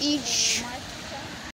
Each-